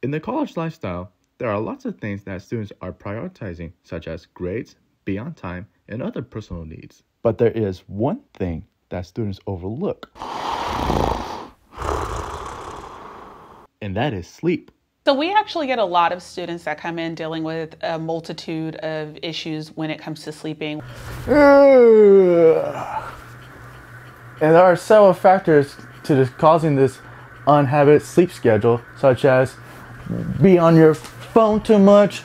In the college lifestyle, there are lots of things that students are prioritizing, such as grades, be on time, and other personal needs. But there is one thing that students overlook, and that is sleep. So we actually get a lot of students that come in dealing with a multitude of issues when it comes to sleeping. And there are several factors to this causing this unhabit sleep schedule, such as be on your phone too much,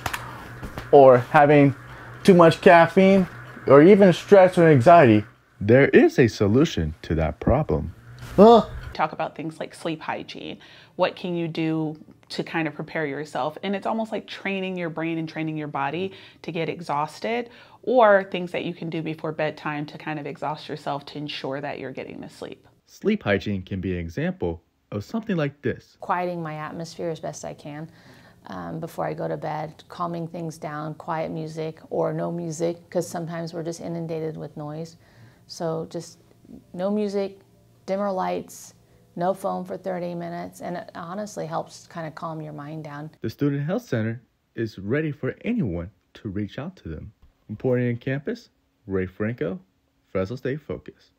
or having too much caffeine, or even stress or anxiety. There is a solution to that problem. Uh, Talk about things like sleep hygiene. What can you do to kind of prepare yourself? And it's almost like training your brain and training your body to get exhausted, or things that you can do before bedtime to kind of exhaust yourself to ensure that you're getting the sleep. Sleep hygiene can be an example of something like this. quieting my atmosphere as best I can um, before I go to bed, calming things down, quiet music or no music, because sometimes we're just inundated with noise. So just no music, dimmer lights, no phone for 30 minutes, and it honestly helps kind of calm your mind down. The Student Health Center is ready for anyone to reach out to them. Reporting in campus, Ray Franco, Fresno State Focus.